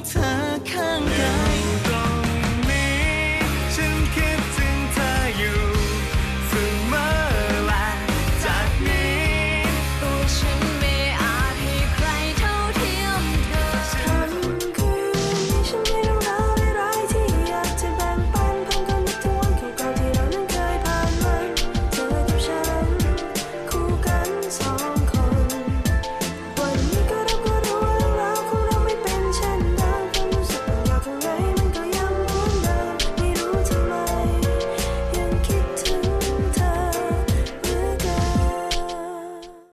เ看